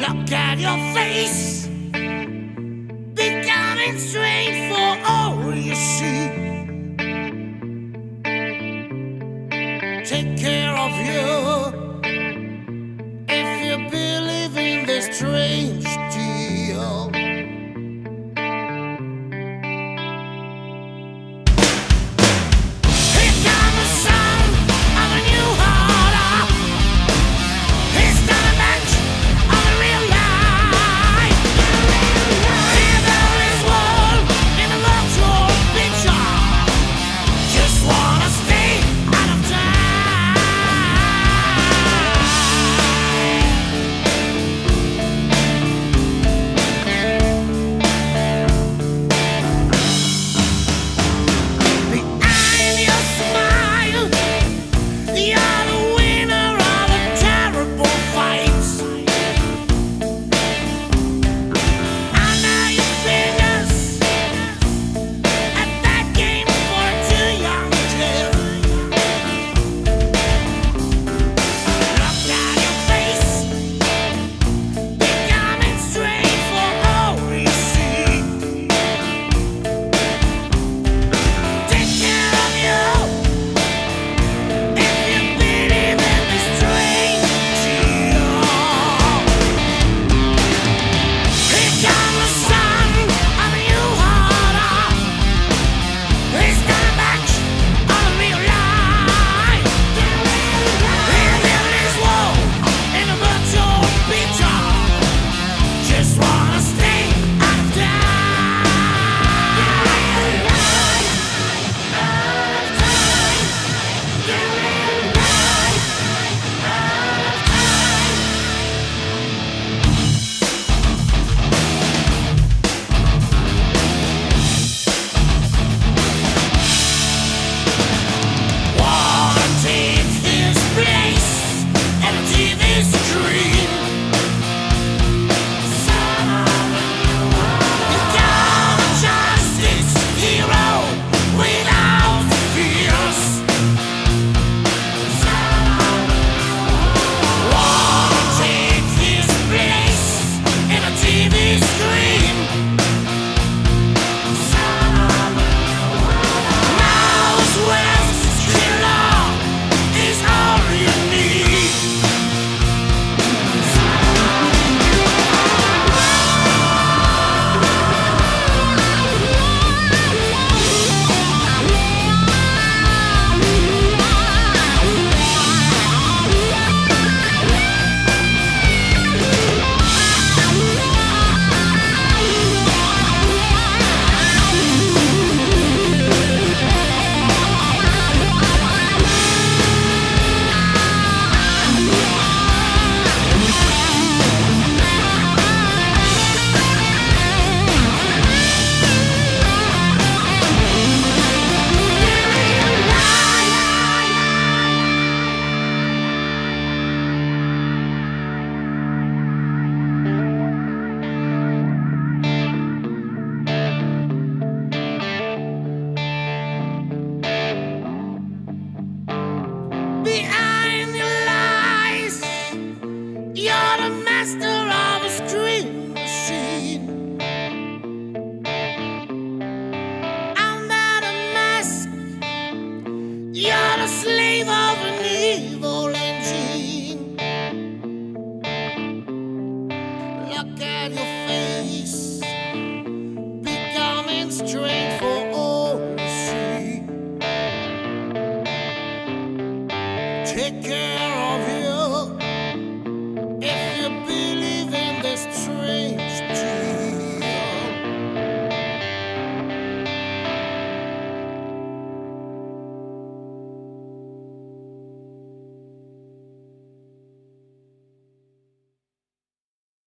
Look at your face, becoming strange for all you see. Take care of you. You're the master of